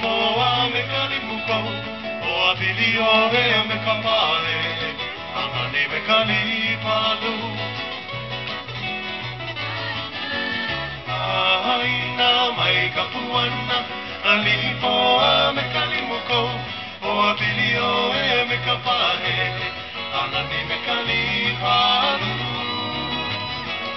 po a me ka li muka o a pili o re a me ka pare a mani me ka li palu Aina mai ka puana a li po a me ka li muka o a pili o re a me ka pare a mani me ka li